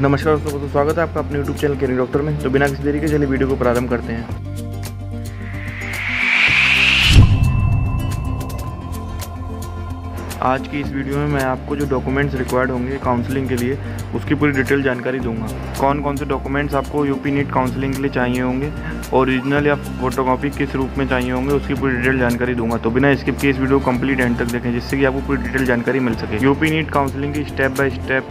नमस्कार दोस्तों, बहुत स्वागत है आपका अपने यूट्यूब चैनल केरी डॉक्टर में। तो बिना किसी देरी के चलिए वीडियो को प्रारंभ करते हैं। आज की इस वीडियो में मैं आपको जो डॉक्यूमेंट्स रिक्वायर्ड होंगे काउंसलिंग के लिए, उसकी पूरी डिटेल जानकारी दूँगा। कौन कौन से डॉक्यूमेंट्स आपको यूपी नीट काउंसलिंग के लिए चाहिए होंगे ओरिजिनल या फोटोकॉपी किस रूप में चाहिए होंगे, उसकी पूरी डिटेल जानकारी दूँगा। तो बिना स्किप के इस वीडियो को कंप्लीट एंड तक देखें, जिससे कि आपको पूरी डिटेल जानकारी मिल सके। यूपी नीट काउंसलिंग की स्टेप बाय स्टेप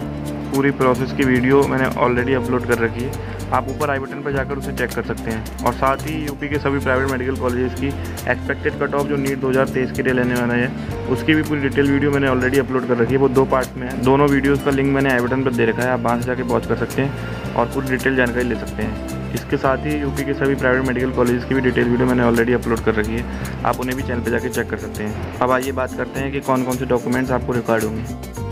पूरी प्रोसेस की वीडियो मैंने ऑलरेडी अपलोड कर रखी है। आप ऊपर आई बटन पर जाकर उसे चेक कर सकते हैं। और साथ ही यूपी के सभी प्राइवेट मेडिकल कॉलेजेस की एक्सपेक्टेड कट ऑफ़ जो नीट 2023 के लिए लेने वाला है, उसकी भी पूरी डिटेल वीडियो मैंने ऑलरेडी अपलोड कर रखी है। वो दो पार्ट में है। दोनों वीडियोज़ का लिंक मैंने आई बटन पर दे रखा है। आप वहाँ से जाकर पहुँच कर सकते हैं और पूरी डिटेल जानकारी ले सकते हैं। इसके साथ ही यूपी के सभी प्राइवेट मेडिकल कॉलेज की भी डिटेल वीडियो मैंने ऑलरेडी अपलोड कर रखी है। आप उन्हें भी चैनल पर जाकर चेक कर सकते हैं। अब आइए बात करते हैं कि कौन कौन से डॉक्यूमेंट्स आपको रिकॉर्ड होंगे।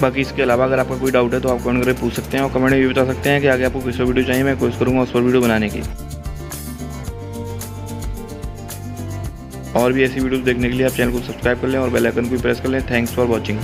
बाकी इसके अलावा अगर आपका कोई डाउट है तो आप कमेंट करके पूछ सकते हैं और कमेंट में भी बता सकते हैं कि आगे आपको किस पर वीडियो चाहिए, मैं कोशिश करूँगा उस पर वीडियो बनाने की। और भी ऐसी वीडियो देखने के लिए आप चैनल को सब्सक्राइब कर लें और बेल आइकन को प्रेस कर लें। Thanks for watching